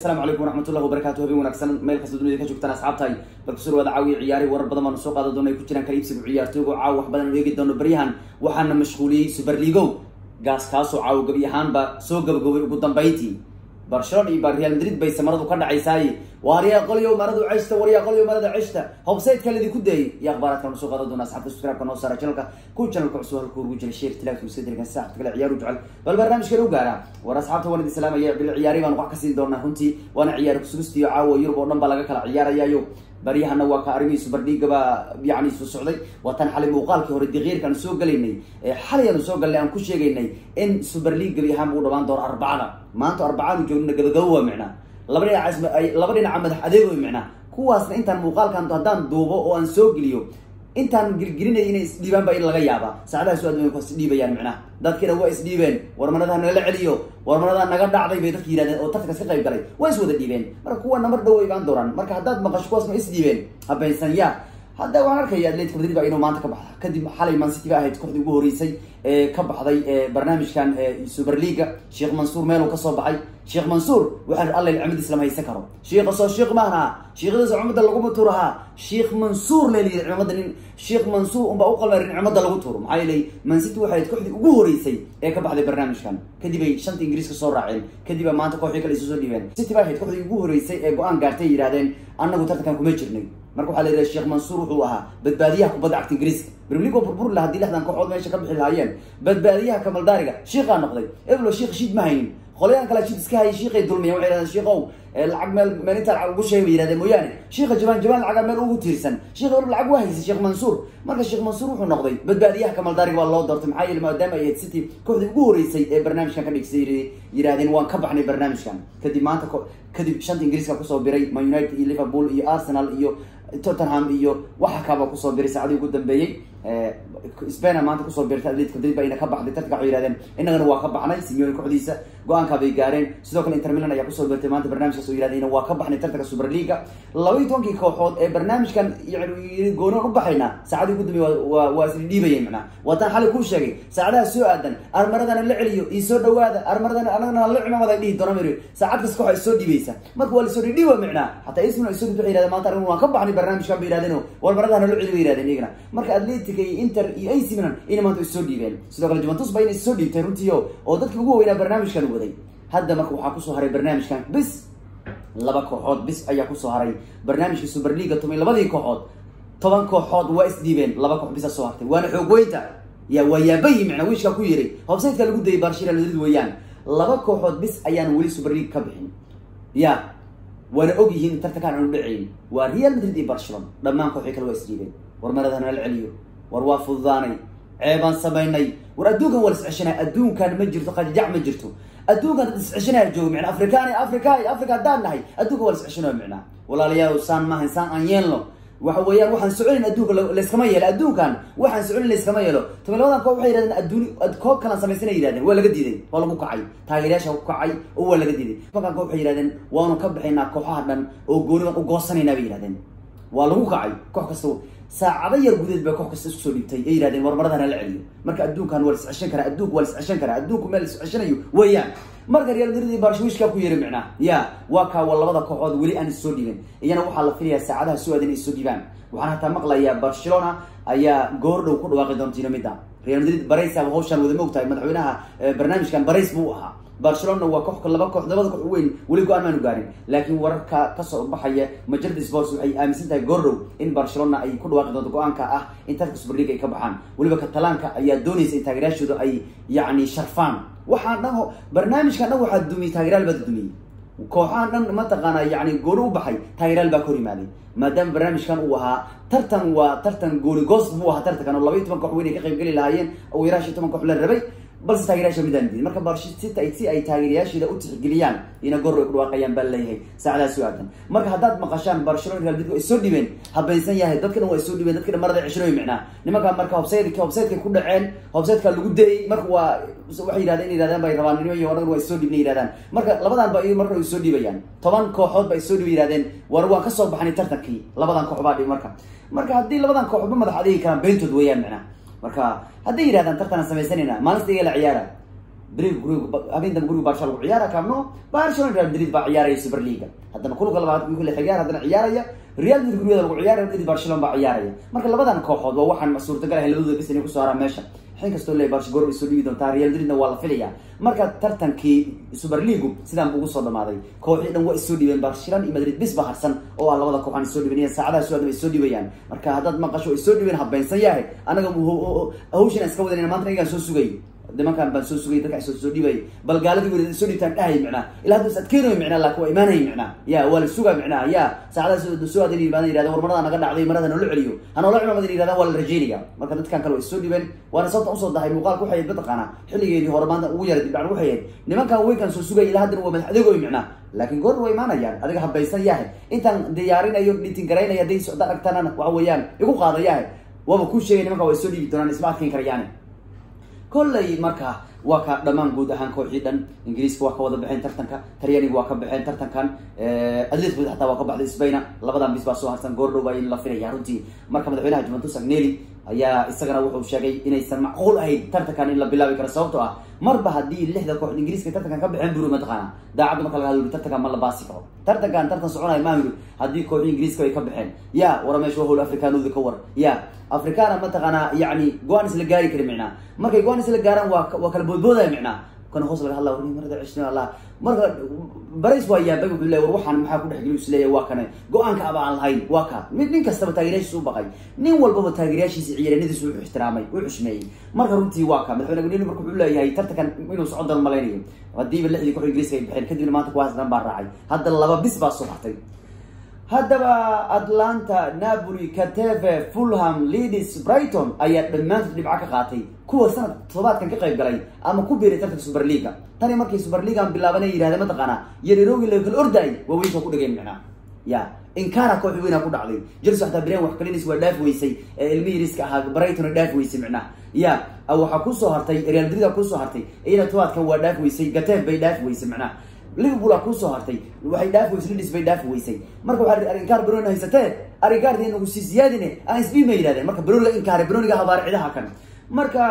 asalaamu calaykum waraxmatullahi wabarakatu habeen wanaagsan meel kasta dunida ka joogtaan asxaabtahay. Bal ku soo dhawaada caawiya ciyaari warar badan baanu soo qaadan doona ay ku jiraan kala iibsiga ciyaartooygo caawa wax badan eegi doono baryahan. Waxaana mashquuliyey super ligo gaas kaasoo caawa gebi ahaanba soo gabagabay ugu dambayntii. Barcelona iyo waaryaa qolyo maradu ceshta waryaa qolyo marada ceshta. Hobsaytka ladinku dayay. Iyo akhbaaraadkan soo qaadan doona asxaabta subscribe-ka noo channelka. Ku channelka cusub halka ugu jira share tilaagta iska dirgan saaxibta kale ciyaaru jecel. Bal barnaamijkeena u gaara. War asxaabta waan idin salaamaya bil ciyaari baan wax ka siin doonaa runtii. Waana ciyaari kusugistiyo caawa yurub oo dhan baa laga kala ciyaarayaayo. Baryahana waa ka arrimihii superliga baa yani soo socday waatan xalay muuqaalkii hore diqiirkaan soo galaynay. Xalay aanu soo galnay aan ku sheegaynay in superleague gabi ahaan buu dhawaan doono arbacada. Maanta arbacadu joogna gabagabo waa micnaa laba dhinac laba dhinaca madax adeeg way micnaa. Kuwaasna intaan muuqaalkan haddaan duubo oo aan soo geliyo intaan gelgelinay inay isdhiibaan baa in laga yaabaa. Saacadaha su'aad way isdhiibayaan micnaha dadkiina waa isdhiibeen warmanadaha nagala celiyo. Warmanadaa naga dhacday bay dadki yidhahdeen oo tartankas ka qayb galay. Waa is wada dhiibeen. Marka kuwana mar dhow imaan doonaan. Marka haddaad maqasho kuwaas isdhiibeen habaysan ya hadda waan arkaya atletic madrid baa inuu maanta ka baxda kadib xalay mancity ba ahayd kooxdii ugu horeysay ee ka baxday barnaamijkan super leaga sheekh mansuur meeluu ka soo baxay. Sheekh mansuur waxaa alla cimadiis lama haysan karo. Sheikha soo sheikh maaha sheekhadiisa cumada laguma tuurahaa sheekh mansuur leeliyi cimada nin. Sheekh mansuur unbaa uqalma in cimada lagu tuuro. Maxaa yeelay mancity waxay ahayd kooxdii ugu horeysay ee ka baxday barnaamijkan. Kadib ay shanta ingiriiska soo raaceen. Kadib maanta kooxdii kale isu soo dhiibeen. City ba ahayd kooxdii ugu horeysay ee go'aan gaartay yidhahdeen annagu tartankan kuma jirnay marka waxaa la yidhaha sheekh mansuur wuxuu ahaa badbaadiyaha kubadda cagta ingiriiska brmligo burburi laha haddii lixdan kooxood meesha ka bixi lahaayeen. Badbaadiyaha kamaldaariga shiikaa noqday. Eblo shiik shiid ma haynin. Qolyahan kale shid iska hayay shiiqay dulmiyan waxay yidhahdeen shiikow lacag meel meel intaa lacag ugu sheegay bay yihahdeen mooyaane shiika jabaan jabaan lacaga meel ugu tiirsan. Shiika waliba lacag waa haysay sheekh mansuur marka sheekh mansuur wuxuu noqday badbaadiyaha kamaldaariga waa loo doortay maxaa yeele maadaama ay city kooxdii ugu horeysay ee barnaamijkan ka dhigsay yidhahdeen waan ka baxnay barnaamijkan. Kadib maanta kadib shanta ingiriiska ku soo biray man united iyo liverpool iyo arsenal iyo tottenham iyo waxa kaaba ku soo biray saacadii ugu dambeeyey spaina maanta ku soo birtay atletic madrid ba ina ka baxday. Tartanka waxay yihahdeen innagana waa ka baxnay simeone kooxdiisa. Go'aankaa bay gaareen. Sidoo kale inter milan ayaa ku soo birtay maanta barnaamijkaas oo yihahdeen waa ka baxnay tartanka super leaga laba iyo tobankii kooxood ee barnaamijkan yani goonoon u baxayna saacadii ugu dambeey waa waa isla dhiibayeen macnaa waataan xalay kuu sheegay saacadaha soo aadan armaradana la celiyo iyo soo dhawaada armaradana anagana la cimaamada dhihi doona mari saacad kasta koox soo dhiibaysa. Marka waa la soo dhidhiiba micnaa xataa ismin ay soo yihahdeen maanta anigu waan ka baxnay barnaamijkan bay yihahdeen warmaradana la celi bay yihahdeen iyagana. Marka atletic iyo inter iyo ac milan ina maanta is soo dhiibeen. Sidoo kale juventus ba ina is soo dhiibtay runtiio oo dadkii ugu weynaa barnaamijkan waday. Hadda marka waxaa ku soo haray barnaamijkan bis laba kooxood bis ayaa ku soo haray barnaamijka super leaga tomay labadii kooxood. Toban kooxood waa isdhiibeen laba koox bisa soo hartay. Waana xoog weynta. Ya waa yaabayi micnaa wiishkaa ku yiray hobsaytka lagu dayay barshira madrid weeyaan laba kooxood bis ayaan weli super league ka bixin. Ya waana og yihiin in tartankaan aanu dhacayn waa real madrid iyo barcelona dhammaan kooxii kale waa isdhiibeen war maradana la celiyo war waa fududaanay. Ceebaan samaynay. War adduunkan waa lisceshanay adduunkan ma jirto qajajac ma jirto. Adduunkan isceshanaya joogo micnaa. Afrikaan africa haddaan nahay adduunka waa lisceshanayo micnaa. Walaalayaal saan maahan saan aan yeelno. Waxa weeyaan waxaan soconin adduunka layskama yeelo. Adduunkan waxaan soconin layskama yeelo. Toban labadan koob waxay yihahdeen adduun koob kalaan samaysana yihahdeen waa laga diiday waa lagu kacay. Taageeryaasha ku kacay oo waa laga diiday tobankan koob waxay yihahdeen waanu ka bixaynaa kooxaha dhan oo gooni baan u goosanaynaa bay yihahdeen waa lagu kacay. Koox kasta saacado yar gudeed ba koox kasta isku soo dhiibtay. Ay yihahdeen war maradana la celiyo. Marka adduunkan waa lisceshan karaa adduunka waa lisceshan karaa adduunku meel lisceshanayo weeyaan. Marka real madrid iyo barshawishkaa ku yeeray micnaa. Ya waa kaa waa labada kooxood weli aan is soo dhiibin. Iyana waxaa la filayaa saacadaha soo aadan is soo dhiibaan. Waxaan hataa maqlayaa barcelona ayaa goor dhow ku dhawaaqi doonta mida real madrid baraysaba hawshaan wada moog tahay madaxweynaha barnaamijkan barays buu ahaa barcelona waa koox laba koox labada koox weyn weli go'aan maanu gaarin. Laakiin wararka ka soo baxaya majalada sports waxay aaminsan tahay goordhow in barcelona ay ku dhawaaqi doonto go'aanka ah in tarka super league ay ka baxaan. Weliba katalaanka ayaa doonaysa in taageerayaashooda ay yacni sharfaan. Waxaan dhan barnaamijkan dhan waxaa dumiyey taageerayaal baa dumiyey kooxahan dhan mataqaana yani gooni u baxay taageerayaal baa ka hor yimaaday maadaama barnaamijkan uu ahaa tartan waa tartan gooni goos buu ahaa tartankan oo laba toban koox weyn ay ka qayb geli lahaayeen oo yaraash iyo toban koox la rabay balse taageerayaasha midaan diidin marka barshita si ay taageerayaasheeda u tixgeliyaan ina goor ay ku dhawaaqayaan baa leeyahay saacadaha soo aadan marka haddaad maqashaan barcelona real madrid waa isoo dhibeen habaysan yahay dadka dhan waa isoo dhibeen dadka marada ceshinoy micnaa nimankaa marka hobsaydka hobsaydkay ku dhaceen hobsaydka lagu dayay marka waa waxay yihahdeen in yihahdaan bay rabaan nimo iyo waa isoo dhibna yihahdaan marka labadan ba marka way isoo dhibayaan toban kooxood ba isoo dhiba yihahdeen war waan ka soo baxnay tartankii labadan koox dhibi marka. Marka haddii labadan kooxba madax adigi karaan beentood weeyaan micnaa marka hadday yidhahdaan tartanaan samaysanayna maalinta iga la ciyaara beriga guriga habeen dambe guriga barsha lagu ciyaara kamno barcelona real madrid baa ciyaaraya super leaga haddana kulka labaad kule xigaar haddana ciyaaraya. Real madrid gurigada lagu ciyaaraya madrid barcelona baa ciyaaraya marka labadan kooxood waa waxaan suurtagal ahay labadooda bis inay ku soo haraan meesha xin kastoo le barsh goor isoo dhibi doontaa real madridna waa la filaya marka tartankii super leagu sidaan ugu soo dhamaaday kooxii dhan waa isoo dhibeen barcelona iyo madrid bis ba harsan oo ah labada kooxaan isoo dhiben saacadaha soo adaba isoo dhibayaan marka haddaad maqasho isoo dhibeen habeynsan yahay anaga hawshan iska wadanayna maanta anigaan soo sugay nimankan baan soo sugay dadka soo soo bal gaaladii weli soo dhibtaan dhahay micnaa ilaa hadda is adkeenayo micnaa laakiin waa imaanay micnaa ya waa la sugaa micnaa ya saacadaha soo soo adan yirahdan yirahdan war naga dhacday marada nolo celiyo hanoola cimaamadan yirahdan waa la rajeynaya marka dadkan kale waa isoo dhibeen waana sababta u soo dahay muuqaalka waxay ahayd mataqaana xilligeedii hore maanta ugu yara dibdhacan waxay ahayd nimankan weynkan soo sugay ilaa haddana waa madax adeegoy micnaa laakiin goorna waa imaanayaan adiga habaysan yahay intaan diyaarinayo dhitin garaynaya hadday socda dhagtanana waxa weeyaan igu qaada yahay waaba kuu sheegay nimanka waa isoo dhibi doonaan isma adkeyn karayaani kolley marka waa ka dhamaan guud ahaan kooxii dhan ingiriiska waa ka wada baxeen tartanka talyaniga waa ka baxeen tartankan. Atletic xataa waa ka baxday spaina. Labadan bis baa soo harsan goordhow baa in la filaya runtii. Marka madaxweynaha juventus agneli ayaa isagana wuxuu sheegay inaysan macquul ahayd tartankan in la bilaabi karo sababtoo ah marba haddii lixda koox ingiriiska tartankan ka baxeen buri mataqaana daacadda marka laga hadlo tartankan ma la baasi karo. Tartankan tartan soconaya maamiru haddii kooxii ingiriiska ay ka baxeen. Ya wara meesha howl afrikaanooda ka war. Ya africana mataqaana yani go'aan isla gaari kari micnaa. Markay go'aan isla gaaraan waa waa kala boodboodaya micnaa kana hoos laga hadla warni marada cishni allah marka barays waa yaabay wuxuu leeyahay war waxaan maxaa ku dhex geli is leeyahay waa kane go'aanka aba aan lahayn waa ka. Mid nin kastaba taageerayaashiisa u baqay. Nin walbaba taageerayaashiisa ciyaaryanadiisa wuxuu ixtiraamay u xushmeeyey marka runtii waa ka. Madaxweyne gunili marka wuxuu leeyahay tartankan inuu socon doono malaynayo hadiiba lixdii koox ingiriiska ay baxeen kadibna maanta kuwaas dhan baa raacay. Hadda laba bis baa soo hartay haddaba atlanta napoli cateve fulham leadis brighton ayaa dhammaantood dhibco ka qaatay. Kuwa sanad toddobaadkan ka qayb galay ama ku biiray tartanka super leaga tani markii super leagan bilaabanay yihahdeen mataqaana yariroogi la kala ordaay waa weynka ku dhigeen micnaa ya inkara kooxi weynaa ku dhacday. Jelse xataa bren wax kalinis waa dhaaf weysay ilmi yariska ahaa brighton dhaaf weysay micnaha ya waxaa ku soo hartay real madrid ku soo hartay iyada tobaadkan waa dhaaf weysay gatev bay dhaaf weysay micnaha liverpool a ku soo hartay. Waxay lidis bay dhaafi weysay. Marka waxaa arinkaar baroni haysatee? Arinkaardi nagu sii siyaadine? Aan isdhiin bay yidhahdeen? Marka baroniga inkaare baroniga habaare cidaha kan. Marka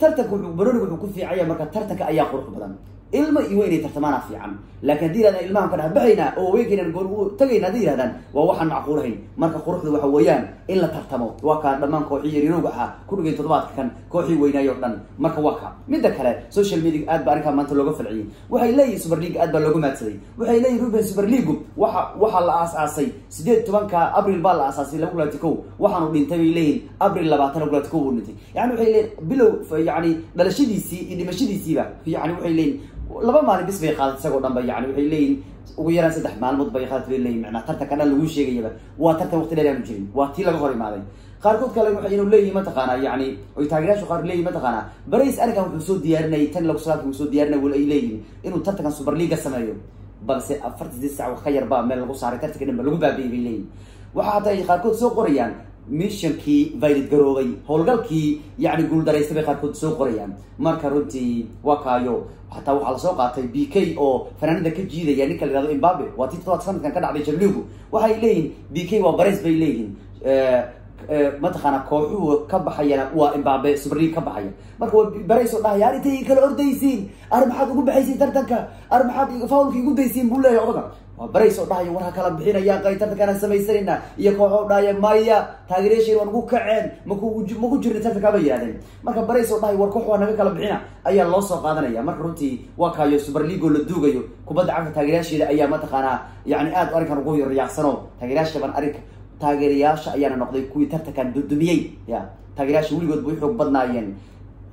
tartanka wuxuu baroniga wuxuu ku fiicanya marka tartanka ayaa qurux badan ilma iyo weynay tartamaana fiican. Laakiin haddii yirahdaan ilmahan ka dhex baxaynaa oo haweenkaynan goor u tagayna hadday yihahdaan waa waxaan macquulahayn marka quruxda waxa weeyaan in la tartamo waa kaa dhammaan kooxii yarirowga ahaa ku dhigay toddobaadka kan kooxii weynaayo o dhan. Marka waa ka. Midda kale social media aad baa arrinkaa maanta looga falciyey waxay leeyihiin super league aad baa looga maadsaday. Waxay leeyihiin ruben super leagu waxa waxaa la aas-aasay. Sideed tobanka abril baa la aasaasay laba kulaati kow waxaanu dhintay bay leeyihiin abril labaatan laba kulaati kow buu dhintay. Yani waxay leeyihiin bilow yani dhalashadiisii iyo dhimashadiisiiba. Yani waxay leeyihiin laba maalin bis bay qaadat isagoo dhan ba yani waxay leeyihiin ugu yaraan saddex maalmood bay qaadat bay leeyihiin macnaa tartanka dhan lagu sheegayaba waa tartan waqti dheer aanu jirin waa tii laga hor imaaday. Qaarkood kale inuu leeyihiin mataqaana yani oy taageerayaashu qaar leeyihiin mataqaana barays arrinkan wuxuu soo diyaarinayay tan lagu salaadka uu soo diyaarinay wal ay leeyihiin inuu tartankan super leaga sameeyo. Balse afartan sideed sac wax ka yarba meel lagu saaray tartanka dhan ba lagu baabi'iyay bay leeyihiin waxa hataa ay qaarkood soo qorayaan missionkii vaylid garoobay howlgalkii yani guuldaraystay bay qaarkood soo qorayaan. Marka runtii waa kaayo. Hataa waxaa la soo qaatay b k oo fanaanada ka jiidaya ninka la yihahdo imbabe waa tii todobaad sanadkan ka dhacday jabligu waxay leeyihiin b k waa barays bay leeyihiin mataqaana kooxuhu ka baxayana waa imbabe super league ka baxaya. Marka waa barays oo dhahaya ar intay kala ordaysiin. Ar maxaad ugu baxaysiin tartanka. Ar maxaad faulka igu daysiin buu leeyahay odaga waa barays oo dhahaya war ha kala bixinaya qay tartankaan samaysanayna iyo kooxo dhahaya maya taageeryaashan waa nagu kaceen maku maku jirin tartankaa bay yihahdeen marka barays oo dhahaya war koox waa naga kala bixina ayaa loo soo qaadanaya. Marka runtii waa kaayo super league oo la duugayo. Kubadda cagta taageeryaasheeda ayaa mataqaanaa yani aad arrinkan ugu riyaacsano taageeryaasha ban arrinka taageerayaasha ayaana noqday kuwii tartankan dudumiyey. Ya taageerayaasha weligood bay xoog badnaayeen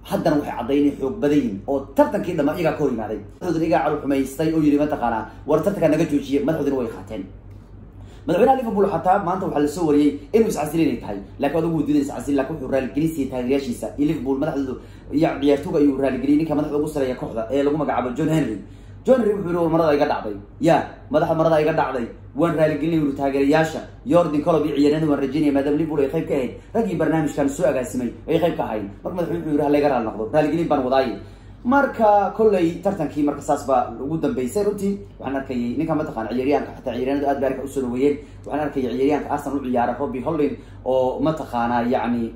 haddana waxay cadday inay xoog badan yihiin oo tartankii dhama iyagaa ka hor yimaaday madaxoodina igaa calu xumaystay oo yidhi mataqaanaa war tartankaa naga joojiye madaxoodina way qaateen. Madaxweynaha liverpool xataa maanta waxaa la soo wariyey inuu iscasil inay tahay laakiin adugu wuu diiday iscasil laakiin wuxuu raaligelisayay taageerayaashiisa. Iyo liverpool madaxdoodu iyo ciyaartooga ayuu raaligeliyay ninka madaxda ugu sareeya kooxda ee lagu magacaabo john henry john henry wuxuu yihi war marada iga dhacday. Ya madaxa marada iga dhacday. Waan raaligelinay uri taageerayaasha yordan colob iyo ciyaarnada waan rajeynaya maadaama liverpool ay qayb ka ahayd. Raggii barnaamijkan soo agaasimay ay qayb ka ahayn marka madaxweyne wuxuu yihi halayga raali noqdo. Raaligelin baan wadaaye marka kolley tartankii marka saas baa ugu dambeysay runtii waxaan arkayay ninka mataqana ciyaaryahanka xataa ciyaaryahanadu aad ba arka u soo dhaweeyeen waxaan arkaya ciyaaryahanka arsenal u ciyaara robbie hollin oo mataqaana yacni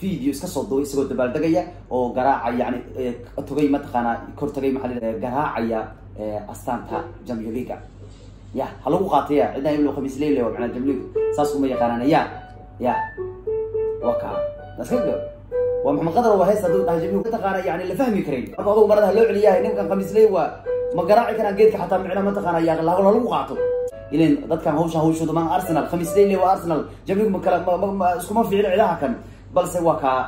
video iska soo duway isagoo dabaaldegaya oo garaaca yani togay mataqaana kor tagay maxaa garaacaya astaanta jamio leaga ya ha lagu qaataya cidna iblo khamiis leyle oo macnaa jamlig saas kuma yaqaanaan ya ya iska waa maxamed qadar waa hees hadduu dhahay jamlig mataqaana yani la fahmi karin. Marka adugu marada ha loo celiyahay ninkan khamiis ley waa ma garaaci karaan geedka xataa micna mataqaana ya lago lagu qaato. Ilan dadkan hawshan hawshooda ma arsenal khamiis leyle waa arsenal. Jamlig ma kala ma iskuma ficil cidaha kan. Balse waa kaa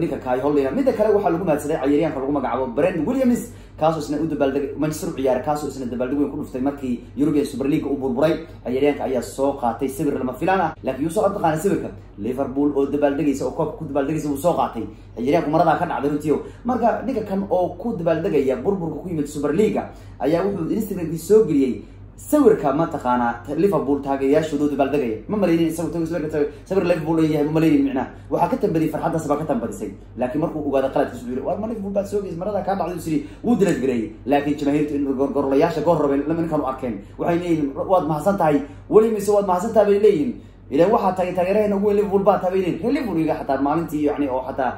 ninka kaay hollina midda kale waxaa lagu mahadsaday cayaryaanka lagu magacaabo brand williams kaasoo isna u dabaaldegay manchester u ciyaara kaasoo isna dabaaldeg weyn ku dhuftay markii european super league u burburay. Cayaryaanka ayaa soo qaatay sawir lama filaan ah laakiin yuu soo taqaana sawirka. Liverpool oo dabaaldegaysa oo koobka ku dabaaldegaysa wuu soo qaatay. Cayaryaanku maradaa ka dhacday runtiio marka ninka kan oo ku dabaaldegaya burburka ku yimid super leaga ayaa wuxuu instagramkii soo geliyey sawirka mataqaana liverpool taageerayaashooda dabaaldegaya ma malaynin sawir liverpool leeyahay ma malaynin micnaha waxaa ka tambadiyay farxaddaas baa ka tambadisay. Laakiin markuu ogaada qaladkiis wuxuu yiri war ma liverpool baad soogeys marada kaa dhacday siri wuu dilad gareeyay laakiin jamaahiirtu in gorgorolayaasha goor rabeen lama ninkan arkeen. Waxay leeyihiin waad mahadsan tahay. Weli mise waad mahadsan tahay bay leeyihiin ilan waxaa tahay taageeraheena ugu weyn liverpool baa tahay bay leeyihiin he liverpool iga xataa maalintii yani oo xataa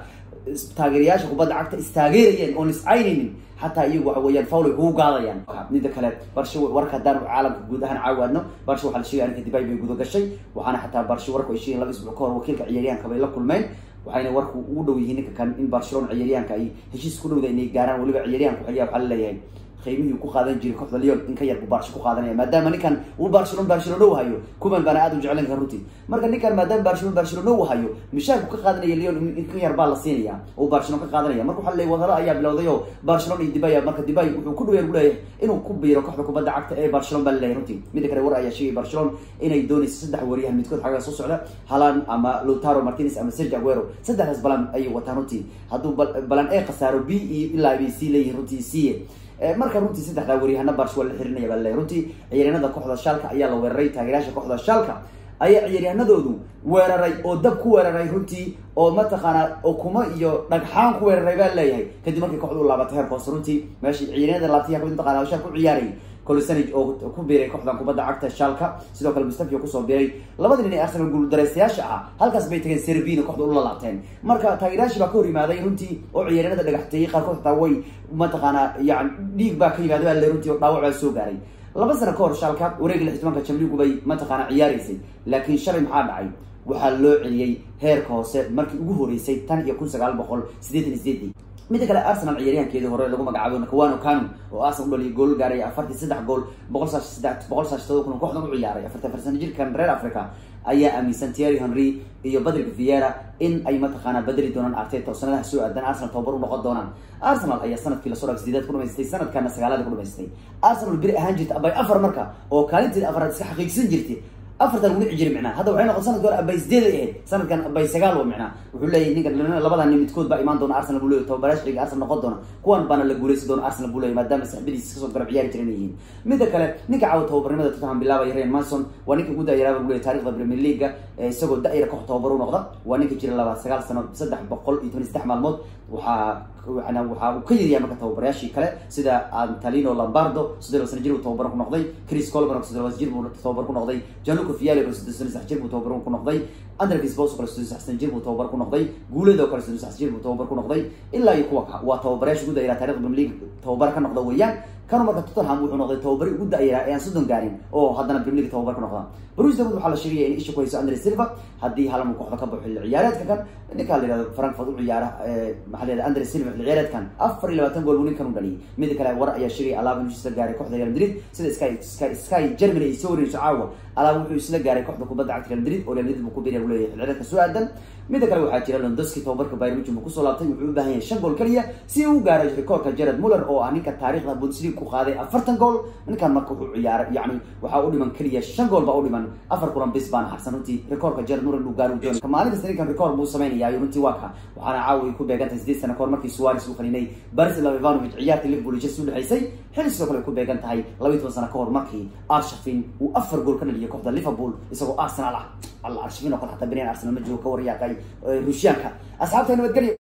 taageerayaasha kubadda cagta istaageerayeen oon iscaynaynin xataa iyagu waxa weeyaan fawl ay kugu gaadayaan mida kale barsho warka haddaan caalamka guud ahaan caawaadno barsho waxaa la sheegay arrinka dibay bay guda gashay. Waxaana xataa barsho warku ay sheegeen laba isbuuc ka hor wakiilka ciyaaryahanka bay la kulmeen. Waxayna warku ugu dhow yihiin ninka kan in barcelona ciyaaryahanka ay heshiis ku dhowda inay gaaraan weliba ciyaaryahanka waxya waxaa la leeyahay qiimihii ku qaadan jiray kooxda leon in ka yar buu baarsho ku qaadanaya maadaama ninkan uu barcelona u hayo kuman baana aad u jeclan kara runtii marka ninkan maadaama barcelona u hayo mishaarku ka qaadanaya leon in ka yar baa la siinaya uu barcelona ka qaadanaya. Marka waxaa leeyahy wadalo ayaa bilowday oo barcelona iyo dibay marka dibay wuxuu ku dhaweer leeyahay inuu ku biiro kooxda kubadda cagta ee barcelona baa la leeyahay runtii. Midda kale war ayaa sheegay barcelona inay doonayso saddex waryahan midkood xagga soo socda halan ama lutaro martinez ama serge aguero. Saddexdaas balan ayay wataan runtii. Hadduu balan e khasaaro b iyo ilaa bay sii leeyihiin runtii c marka runtii saddexdaa waryahana barsh waa la xirinaya baa laleeyahy runtii ciyaaryahanada kooxda shaalka ayaa la weeraray taageerayaasha kooxda shaalka ayaa ciyaaryahanadoodu weeraray oo dab ku weeraray runtii oo mataqaana okuma iyo dhagxaan ku weeraray baa leeyahay. Kadib markii kooxda u laabatay heerka hoose runtii meeshii ciyaaryahanada laabtiya ka mid mataqana shaal ku ciyaaray colisanage oo ku biiray kooxdan kubadda cagta shaalka. Sidoo kale mustafio ku soo biiray labada nin ee arsenal guuldareystayaasha ah halkaas bay tageen serbina kooxda ula laabteen marka taageerayaashii baa ka hor yimaaday runtii oo ciyaaryanada dhagaxteeyey qaarkood hataa way mataqaana yani dhiig baa ka yimaaday baa le runtii oo dhaawac baa soo gaaray. Laba sano ka hor shaalka wareega lix tobanka jamligu bay mataqaana ciyaaraysay laakiin shalay maxaa dhacay? Waxaa loo celiyey heerka hoose markii ugu horeysay tan iyo kun sagaal boqol sideetan iyo sideedii midda kale arsenal ciyaaryahankeedii hore lagu magacaabo nakawano kanu oo arsenal u dhaliyay gool gaaray afartii saddex gool boqol saash saddex boqol saash todoba kun kooxdan u ciyaaray afartan afar jirkan reer africa ayaa aaminsan thierry henry iyo badrick viera in ay mataqaanaa bedeli doonaan arteta oo sanadaha soo aadan arsenal tababar u noqon doonaan. Arsenal ayaa sannadkii la soo dhaaf sideedaad ku dhamaystay sanadkana sagaalaad ku dhamaystay. Arsenal beri ahaan jirta abay afar marka oo kaalinteeda afaraad iska xaqiiqsan jirtay afartan lagu dhici micnaha hadda waxay noqon sanadki hore abay sideed ay ahayd sanadkan abay sagaal wa micnaha wuxuu leeyahy ninka labadan nin midkood baa imaan doona arsenal buu leeyahy tababarayash xiga arsenal noqon doona. Kuwan baana la guuleysan doona arsenal buu leeyahy maadaama saxbadiisa ka soo garab ciyaari jiran yihiin. Midda kale ninka caawa tababarnimada tottenham bilaabaya ryan manson waa ninka ugu da-yaraaba buu leeyahy taarikhda premier leaga isagoo da-yara koox tababar u noqda. Waa ninka jira laba sagaal sano saddex boqol iyo toban iyo saddex maalmood. Waxaa waxa uu ka yiriyaa marka tababarayaashii kale sida antalino lombardo soddon laba sana jir buu tababar ku noqday. Chris colman soddon laba jir buu tababar ku noqday. Januco fiali soddon saddex jir buu tababar ku noqday. Andrkis bos kale soddon sana jir buu tababar ku noqday. Guuledo kale soddon saddex jir buu tababar ku noqday. Ilaa iyo kuwa waa tababarayaasha ugu da-yaraa taarikhda premier league tababar ka noqda weeyaan kanu marka tottenham wuxuu noqday tababari ugu da-yaraa ee aan soddon gaarin oo haddana premier league tababar ka noqda. Bruce dawood waxaa la sheegaya in isha ku hayso andre silva. Haddii halam uu kooxda ka baxo xilli ninkaa la yihahdo frankfurt u ciyaara maxaa la yihahda andre silva xilli ciyaareedkan afar iyo labaatan gool buu ninkan u dhaliyay. Mida kale war ayaa sheegaya alaaba inuu isla gaaray kooxda real madrid. Sida sky germany ay soo warinayso caawa alaaba wuxuu isla gaaray kooxda kubadda cagta real madrid oo real madrid buu ku biiraya leeyahay xilli ciyaareedka soo aadan mida kale waxaa jira londoski tababarka munchen buu ku soo laabtay. Wuxuu u baahan yahay shan gool keliya si uu u gaaray rikoorka jared muller oo ah ninka taariikhda bundesliga ku qaaday afartan gool. Ninkan marka wuxuu ciyaaray yacni waxaa u dhiman keliya shan gool baa u dhiman. Afar kulan bis baana harsan runtii rikoorka jared muller inuu gaaro doon maalin kasta ninkan rikoor buu sameynaya. Runtii waa ka. Waxaana caawa ay ku beegantahay sideed sana kahor markii suarez uu qaninay barislav ivanovic ciyaartii liverpool chelsea u dhexaysay xilli sidoo kale ku beegan tahay laba iyo toban sana kahor markii arshafin uu afar gool ka dhaliyay kooxda liverpool isagoo arsenal ah. Alla arshafin oo kale xataa benian arsenal ma joogo ka waryaaqay rushiyaanka asxaabta nabadgelyo